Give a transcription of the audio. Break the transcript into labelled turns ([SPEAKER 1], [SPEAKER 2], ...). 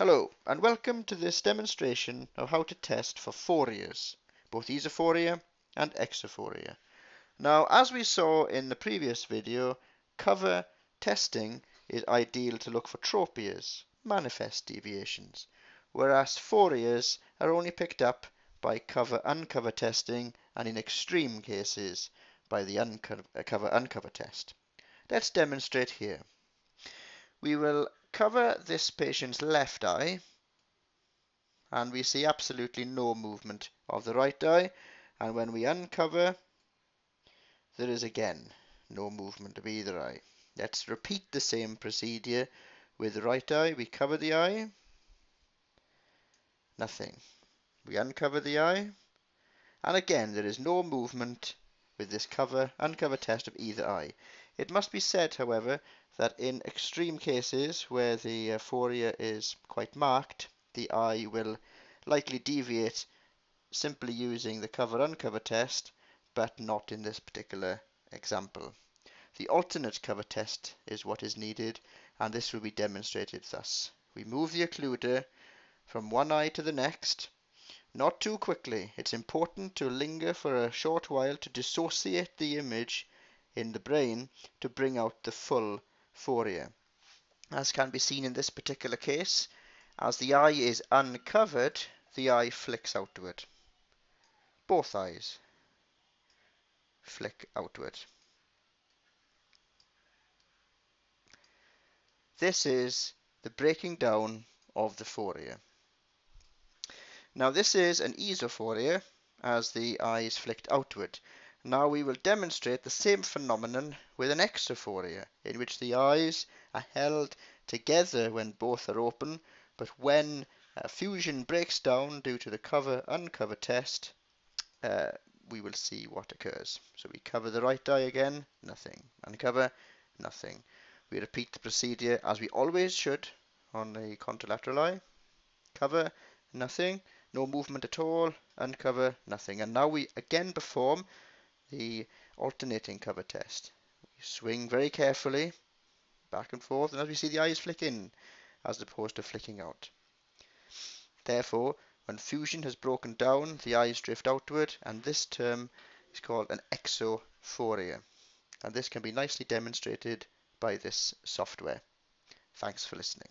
[SPEAKER 1] Hello and welcome to this demonstration of how to test for phorias, both esophoria and exophoria. Now as we saw in the previous video, cover testing is ideal to look for tropias, manifest deviations, whereas phorias are only picked up by cover uncover testing and in extreme cases by the uncover uh, uncover test. Let's demonstrate here. We will cover this patient's left eye and we see absolutely no movement of the right eye and when we uncover there is again no movement of either eye. Let's repeat the same procedure with the right eye. We cover the eye, nothing. We uncover the eye and again there is no movement with this cover uncover test of either eye. It must be said however that in extreme cases where the uh, phoria is quite marked, the eye will likely deviate simply using the cover-uncover test, but not in this particular example. The alternate cover test is what is needed, and this will be demonstrated thus. We move the occluder from one eye to the next, not too quickly. It's important to linger for a short while to dissociate the image in the brain to bring out the full phoria. As can be seen in this particular case, as the eye is uncovered, the eye flicks outward. Both eyes flick outward. This is the breaking down of the phoria. Now this is an esophoria as the eye is flicked outward. Now we will demonstrate the same phenomenon with an exophoria, in which the eyes are held together when both are open, but when uh, fusion breaks down due to the cover-uncover test, uh, we will see what occurs. So we cover the right eye again, nothing. Uncover, nothing. We repeat the procedure as we always should on the contralateral eye. Cover, nothing. No movement at all. Uncover, nothing. And now we again perform the alternating cover test. We swing very carefully back and forth, and as we see the eyes flick in as opposed to flicking out. Therefore, when fusion has broken down, the eyes drift outward, and this term is called an exophoria. And this can be nicely demonstrated by this software. Thanks for listening.